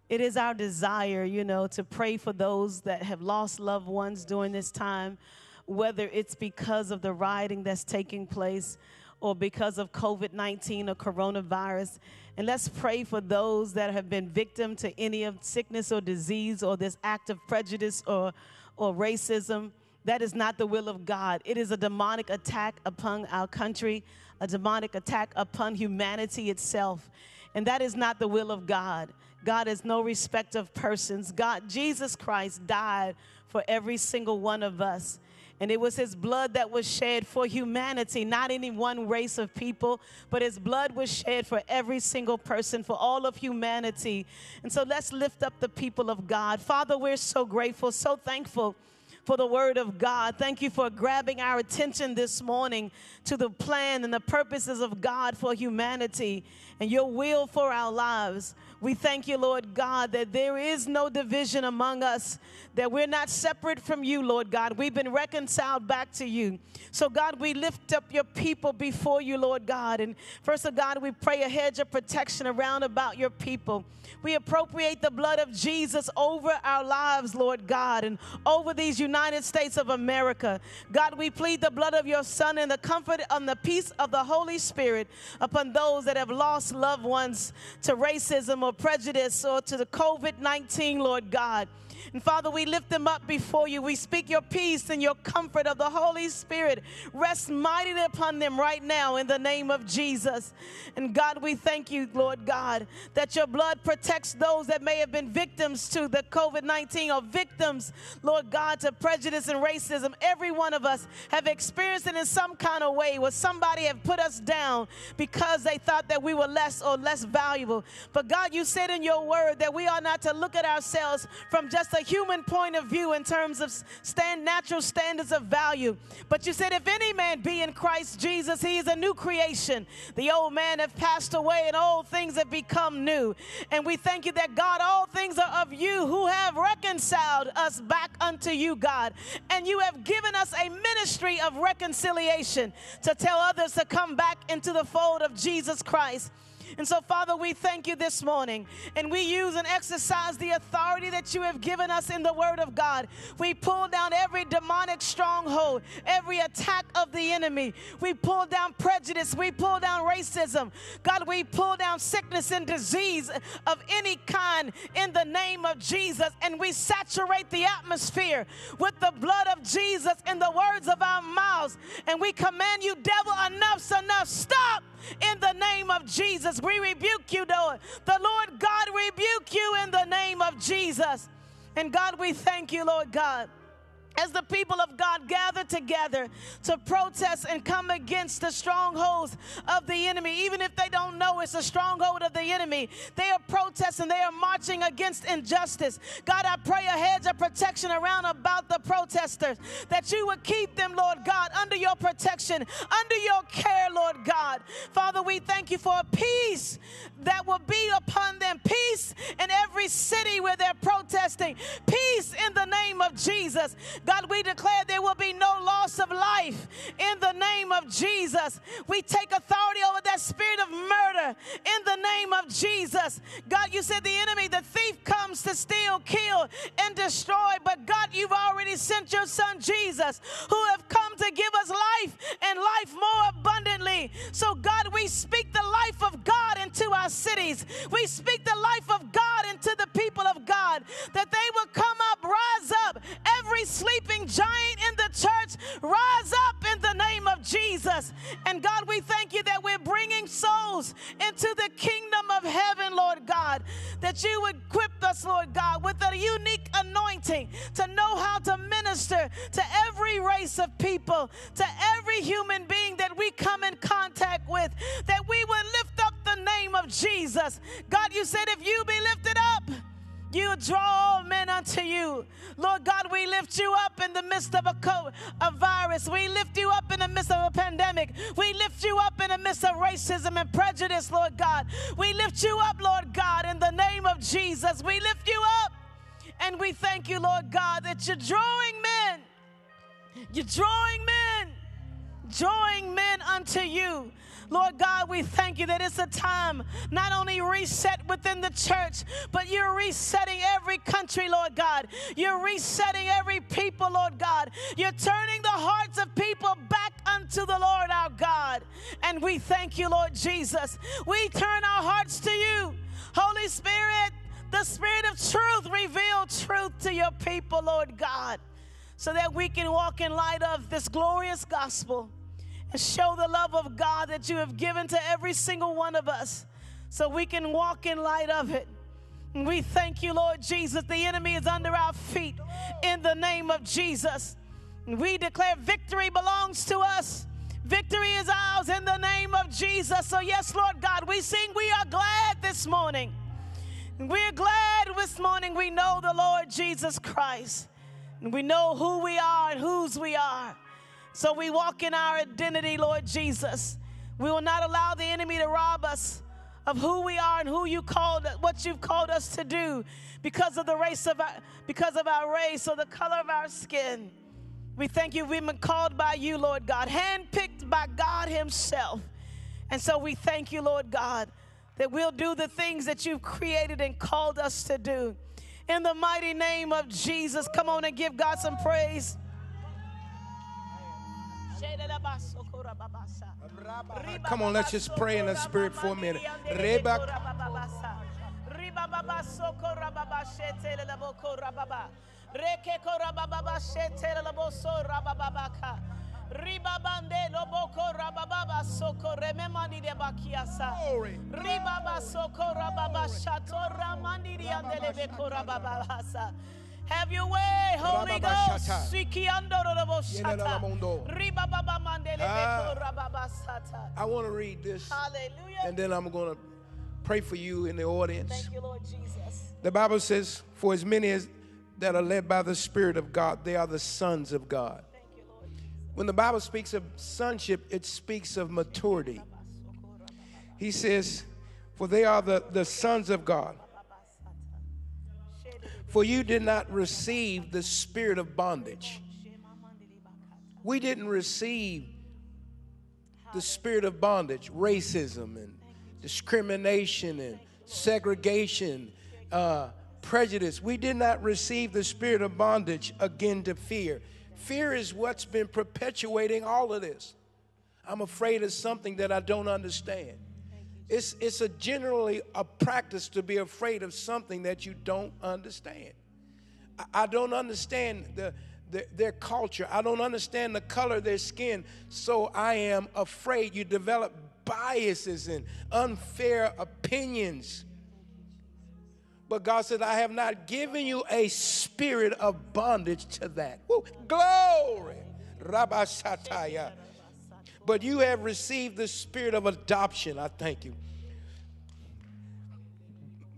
It is our desire, you know, to pray for those that have lost loved ones during this time, whether it's because of the rioting that's taking place or because of COVID 19 or coronavirus. And let's pray for those that have been victim to any of sickness or disease or this act of prejudice or, or racism. That is not the will of God. It is a demonic attack upon our country, a demonic attack upon humanity itself. And that is not the will of God. God is no respect of persons. God, Jesus Christ died for every single one of us. And it was his blood that was shed for humanity, not any one race of people, but his blood was shed for every single person, for all of humanity. And so let's lift up the people of God. Father, we're so grateful, so thankful for the word of God. Thank you for grabbing our attention this morning to the plan and the purposes of God for humanity and your will for our lives. We thank you, Lord God, that there is no division among us, that we're not separate from you, Lord God. We've been reconciled back to you. So, God, we lift up your people before you, Lord God. And first of God, we pray a hedge of protection around about your people. We appropriate the blood of Jesus over our lives, Lord God, and over these United States of America. God, we plead the blood of your Son and the comfort and the peace of the Holy Spirit upon those that have lost loved ones to racism or prejudice or to the COVID 19, Lord God. And Father, we lift them up before you. We speak your peace and your comfort of the Holy Spirit. Rest mightily upon them right now in the name of Jesus. And God, we thank you, Lord God, that your blood protects those that may have been victims to the COVID 19 or victims, Lord God, to prejudice and racism. Every one of us have experienced it in some kind of way where somebody have put us down because they thought that we were less or less valuable. But God, you said in your word that we are not to look at ourselves from just a human point of view in terms of stand natural standards of value. But you said, if any man be in Christ Jesus, he is a new creation. The old man have passed away and all things have become new. And we thank you that God, all things are of you who have reconciled us back unto you, God. And you have given us a ministry of reconciliation to tell others to come back into the fold of Jesus Christ. And so, Father, we thank you this morning. And we use and exercise the authority that you have given us in the Word of God. We pull down every demonic stronghold, every attack of the enemy. We pull down prejudice. We pull down racism. God, we pull down sickness and disease of any kind in the name of Jesus. And we saturate the atmosphere with the blood of Jesus in the words of our mouths. And we command you, devil, enough's enough. Stop in the name of Jesus. We rebuke you, Lord. The Lord God rebuke you in the name of Jesus. And God, we thank you, Lord God as the people of God gather together to protest and come against the strongholds of the enemy, even if they don't know it's a stronghold of the enemy, they are protesting, they are marching against injustice. God, I pray a hedge of protection around about the protesters that you would keep them, Lord God, under your protection, under your care, Lord God. Father, we thank you for a peace that will be upon them, peace in every city where they're protesting, peace in the name of Jesus. God, we declare there will be no loss of life in the name of Jesus. We take authority over that spirit of murder in the name of Jesus. God, you said the enemy, the thief comes to steal, kill, and destroy. But God, you've already sent your son Jesus, who have come to give us life and life more abundantly. So, God, we speak the life of God into our cities. We speak the life of God into the people of God that they will come rise up, every sleeping giant in the church, rise up in the name of Jesus. And God, we thank you that we're bringing souls into the kingdom of heaven, Lord God, that you would equip us, Lord God, with a unique anointing to know how to minister to every race of people, to every human being that we come in contact with, that we would lift up the name of Jesus. God, you said if you be lifted up, you draw all men unto you. Lord God, we lift you up in the midst of a, COVID, a virus. We lift you up in the midst of a pandemic. We lift you up in the midst of racism and prejudice, Lord God. We lift you up, Lord God, in the name of Jesus. We lift you up. And we thank you, Lord God, that you're drawing men. You're drawing men, drawing men unto you. Lord God, we thank you that it's a time not only reset within the church, but you're resetting every country, Lord God. You're resetting every people, Lord God. You're turning the hearts of people back unto the Lord our God. And we thank you, Lord Jesus. We turn our hearts to you. Holy Spirit, the Spirit of truth, reveal truth to your people, Lord God, so that we can walk in light of this glorious gospel show the love of God that you have given to every single one of us so we can walk in light of it. We thank you, Lord Jesus. The enemy is under our feet in the name of Jesus. We declare victory belongs to us. Victory is ours in the name of Jesus. So, yes, Lord God, we sing, we are glad this morning. We're glad this morning we know the Lord Jesus Christ. And we know who we are and whose we are. So we walk in our identity, Lord Jesus. We will not allow the enemy to rob us of who we are and who you called what you've called us to do because of the race of our because of our race or the color of our skin. We thank you we've been called by you, Lord God, handpicked by God Himself. And so we thank you, Lord God, that we'll do the things that you've created and called us to do. In the mighty name of Jesus, come on and give God some praise. Come on, let's just pray in the spirit for a minute. Reba- Reke korababa shetere laboso rababaka. Ribabande loboko rabababa soko rememani de bakiasa. Ribaba soko rababa shato ramani de andelebe korababasa. Have your way, Holy Ghost. Ah. I want to read this, Hallelujah. and then I'm going to pray for you in the audience. Thank you, Lord Jesus. The Bible says, For as many as that are led by the Spirit of God, they are the sons of God. You, When the Bible speaks of sonship, it speaks of maturity. He says, For they are the, the sons of God. For you did not receive the spirit of bondage. We didn't receive the spirit of bondage, racism and discrimination and segregation, uh, prejudice. We did not receive the spirit of bondage again to fear. Fear is what's been perpetuating all of this. I'm afraid of something that I don't understand. It's, it's a generally a practice to be afraid of something that you don't understand. I, don't understand the, the, their culture. I don't understand the color of their skin. So I am afraid you develop biases and unfair opinions. But God said, I have not given you a spirit of bondage to that. Woo, glory. Rabasataya. But you have received the spirit of adoption. I thank you.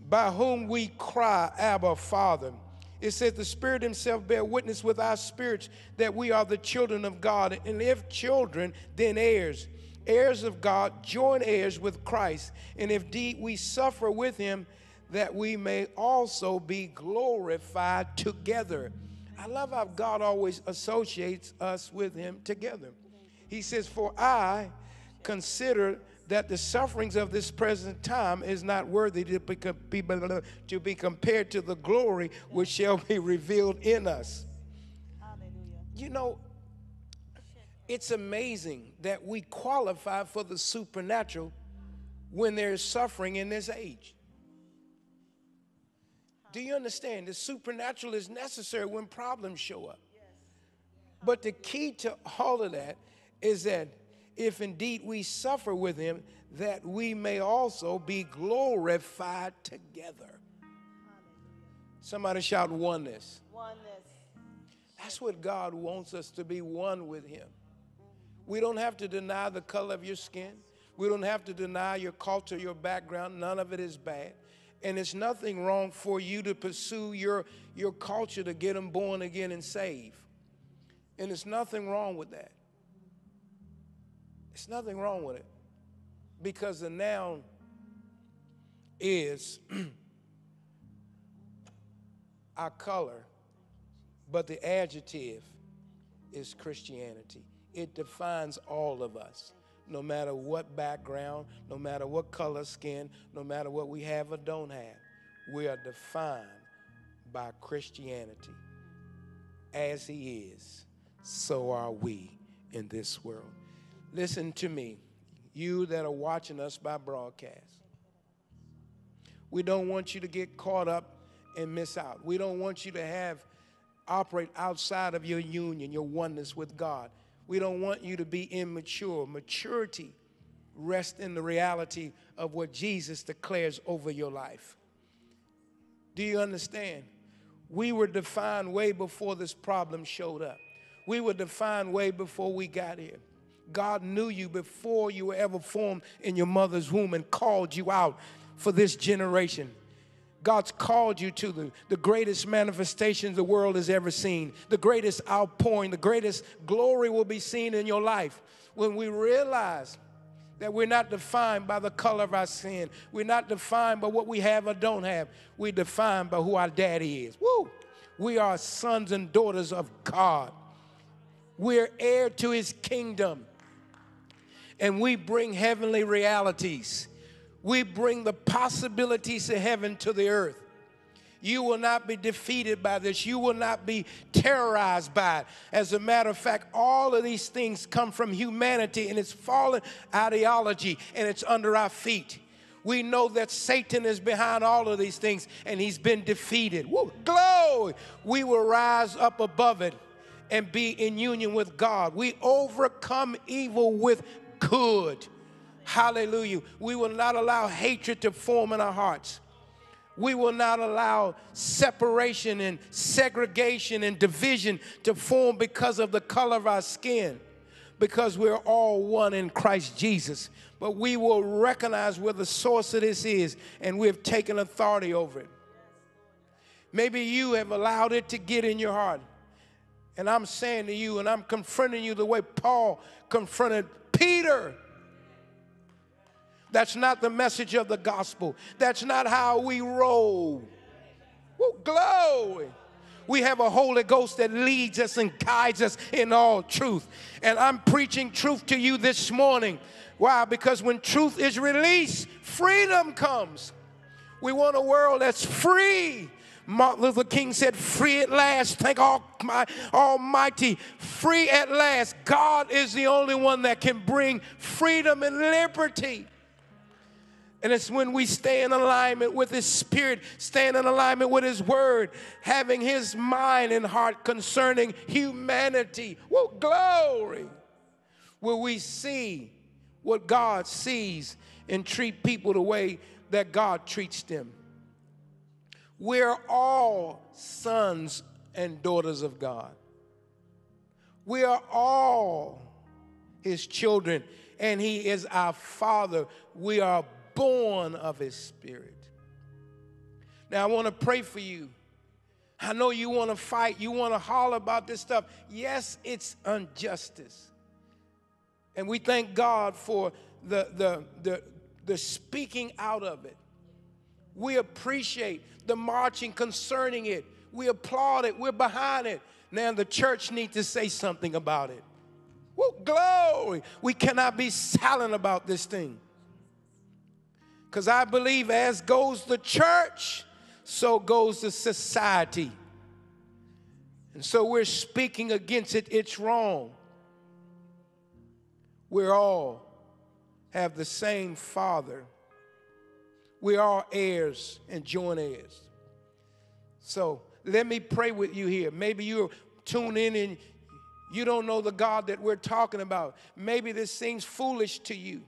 By whom we cry, Abba, Father. It says, The Spirit Himself bear witness with our spirits that we are the children of God. And if children, then heirs. Heirs of God, joint heirs with Christ. And if indeed we suffer with Him, that we may also be glorified together. I love how God always associates us with Him together. He says, For I consider that the sufferings of this present time is not worthy to be, be- to be compared to the glory which shall be revealed in us. Hallelujah. You know, it's amazing that we qualify for the supernatural when there's suffering in this age. Do you understand? The supernatural is necessary when problems show up. But the key to all of that is that if indeed we suffer with him, that we may also be glorified together. Somebody shout oneness. Oneness. That's what God wants us to be one with him. We don't have to deny the color of your skin. We don't have to deny your culture, your background. None of it is bad. And it's nothing wrong for you to pursue your, your culture to get them born again and saved. And it's nothing wrong with that. There's nothing wrong with it. Because the noun is our color, but the adjective is Christianity. It defines all of us, no matter what background, no matter what color skin, no matter what we have or don't have. We are defined by Christianity. As He is, so are we in this world. Listen to me, you that are watching us by broadcast. We don't want you to get caught up and miss out. We don't want you to have operate outside of your union, your oneness with God. We don't want you to be immature. Maturity rests in the reality of what Jesus declares over your life. Do you understand? We were defined way before this problem showed up. We were defined way before we got here. God knew you before you were ever formed in your mother's womb and called you out for this generation. God's called you to the, the greatest manifestations the world has ever seen, the greatest outpouring, the greatest glory will be seen in your life when we realize That we're not defined by the color of our sin. We're not defined by what we have or don't have. We're defined by who our daddy is. Woo! We are sons and daughters of God. We're heir to his kingdom. And we bring heavenly realities. We bring the possibilities of heaven to the earth. You will not be defeated by this. You will not be terrorized by it. As a matter of fact, all of these things come from humanity and it's fallen ideology and it's under our feet. We know that Satan is behind all of these things and he's been defeated. Woo, glory! We will rise up above it and be in union with God. We overcome evil with good. Hallelujah. We will not allow hatred to form in our hearts. We will not allow separation and segregation and division to form because of the color of our skin, because we're all one in Christ Jesus. But we will recognize where the source of this is, and we've taken authority over it. Maybe you have allowed it to get in your heart. And I'm saying to you, and I'm confronting you the way Paul confronted Peter. That's not the message of the gospel. That's not how we roll. Woo, glory. We have a Holy Ghost that leads us and guides us in all truth. And I'm preaching truth to you this morning. Why? Because when truth is released, freedom comes. We want a world that's free. Martin Luther King said, Free at last. Thank Almighty. Free at last. God is the only one that can bring freedom and liberty. And it's when we stay in alignment with His Spirit, staying in alignment with His Word, having His mind and heart concerning humanity. Well, glory! Will we see what God sees and treat people the way that God treats them? We're all sons and daughters of God. We are all His children, and He is our Father. We are born of his spirit. Now, I want to pray for you. I know you want to fight, you want to holler about this stuff. Yes, it's injustice. And we thank God for the, the, the, the speaking out of it. We appreciate the marching concerning it. We applaud it. We're behind it. Now the church needs to say something about it. Woo, glory. We cannot be silent about this thing. Because I believe as goes the church, so goes the society. And so we're speaking against it. It's wrong. We all have the same Father. We are heirs and joint heirs. So let me pray with you here. Maybe you're tuned in and you don't know the God that we're talking about. Maybe this seems foolish to you.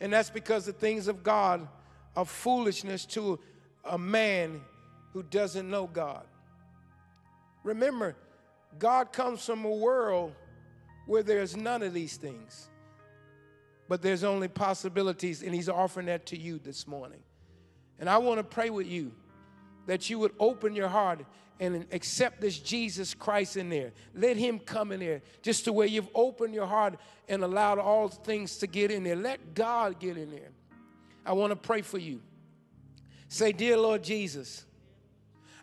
And that's because the things of God are foolishness to a man who doesn't know God. Remember, God comes from a world where there's none of these things, but there's only possibilities, and He's offering that to you this morning. And I want to pray with you that you would open your heart and accept this Jesus Christ in there. Let Him come in there, just the way you've opened your heart and allowed all things to get in there. Let God get in there. I want to pray for you. Say, Dear Lord Jesus,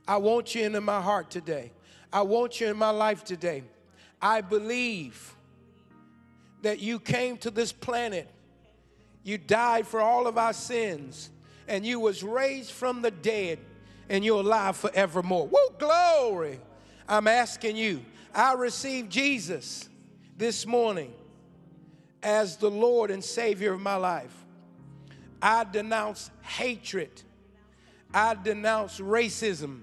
I want you into my heart today. I want you in my life today. I believe that you came to this planet. You died for all of our sins, and you was raised from the dead and you're alive forevermore. Woo, glory. I'm asking you, I received Jesus this morning as the Lord and Savior of my life. I denounce hatred. I denounce racism.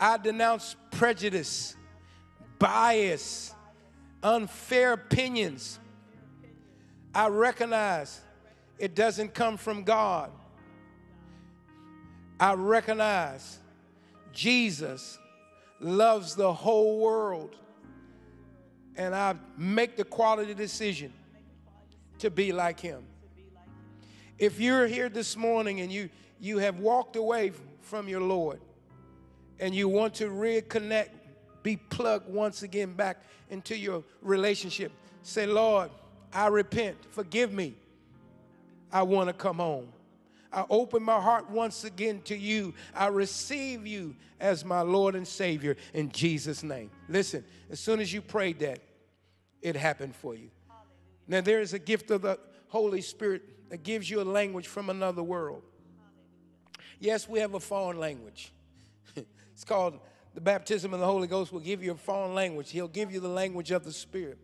I denounce prejudice, bias, unfair opinions. I recognize it doesn't come from God. I recognize Jesus loves the whole world. And I make the quality decision to be like him. If you're here this morning and you, you have walked away from your Lord and you want to reconnect, be plugged once again back into your relationship, say, Lord, I repent. Forgive me. I want to come home. I open my heart once again to you. I receive you as my Lord and Savior in Jesus' name. Listen, as soon as you prayed that, it happened for you. Now, there is a gift of the Holy Spirit that gives you a language from another world. Yes, we have a foreign language. it's called the baptism of the Holy Ghost will give you a foreign language. He'll give you the language of the Spirit.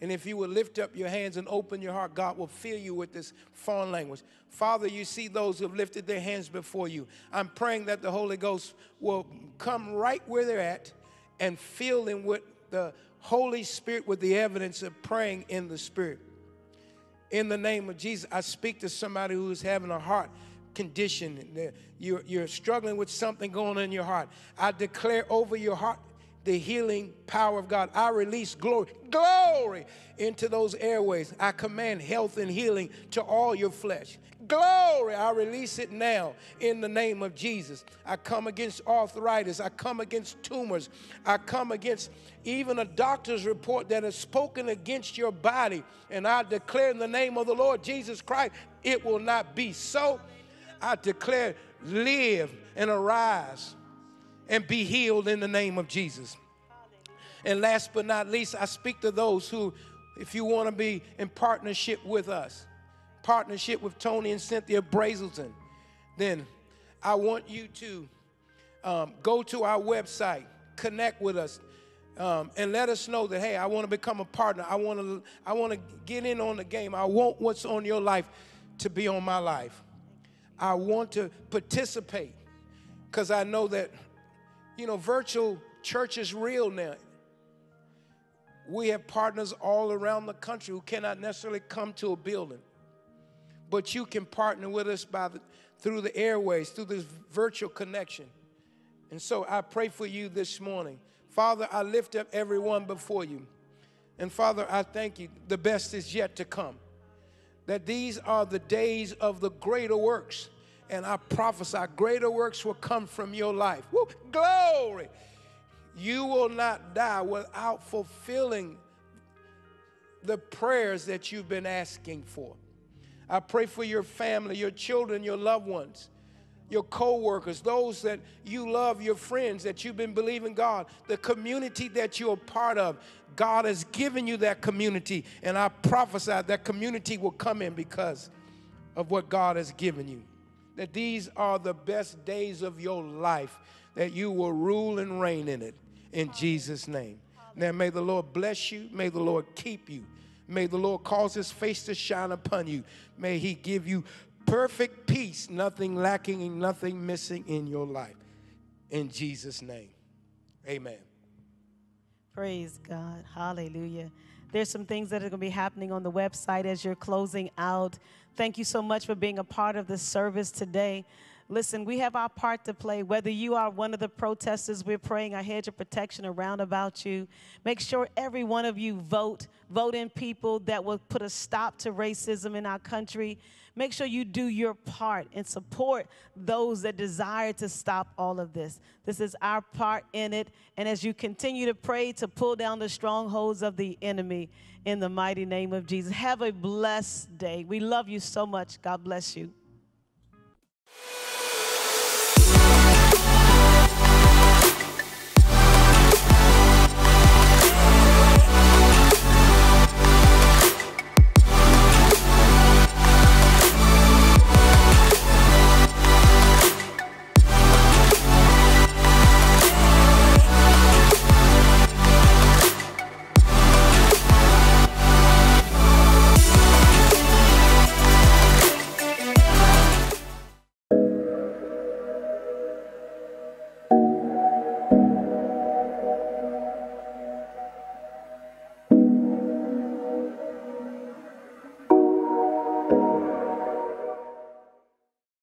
And if you will lift up your hands and open your heart, God will fill you with this foreign language. Father, you see those who have lifted their hands before you. I'm praying that the Holy Ghost will come right where they're at and fill them with the Holy Spirit with the evidence of praying in the Spirit. In the name of Jesus, I speak to somebody who is having a heart condition. You're, you're struggling with something going on in your heart. I declare over your heart the healing power of God. I release glory, glory into those airways. I command health and healing to all your flesh. Glory, I release it now in the name of Jesus. I come against arthritis. I come against tumors. I come against even a doctor's report that has spoken against your body. And I declare in the name of the Lord Jesus Christ, it will not be so. I declare, live and arise and be healed in the name of Jesus. And last but not least, I speak to those who, if you want to be in partnership with us, partnership with Tony and Cynthia Brazelton, then I want you to um, go to our website, connect with us, um, and let us know that hey, I want to become a partner. I want to I want to get in on the game. I want what's on your life to be on my life. I want to participate because I know that you know, virtual church is real now. We have partners all around the country who cannot necessarily come to a building, but you can partner with us by the, through the airways, through this virtual connection. And so I pray for you this morning. Father, I lift up everyone before you. And Father, I thank you. The best is yet to come. That these are the days of the greater works and I prophesy greater works will come from your life. Woo, glory. You will not die without fulfilling the prayers that you've been asking for. I pray for your family, your children, your loved ones, your co-workers, those that you love, your friends that you've been believing God, the community that you're a part of. God has given you that community, and I prophesy that community will come in because of what God has given you that these are the best days of your life, that you will rule and reign in it in Jesus' name. Now, may the Lord bless you. May the Lord keep you. May the Lord cause his face to shine upon you. May he give you perfect peace, nothing lacking and nothing missing in your life. In Jesus' name, amen. Praise God. Hallelujah. There's some things that are going to be happening on the website as you're closing out. Thank you so much for being a part of this service today. Listen, we have our part to play. Whether you are one of the protesters, we're praying a hedge of protection around about you. Make sure every one of you vote. Vote in people that will put a stop to racism in our country. Make sure you do your part and support those that desire to stop all of this. This is our part in it. And as you continue to pray to pull down the strongholds of the enemy, in the mighty name of Jesus. Have a blessed day. We love you so much. God bless you.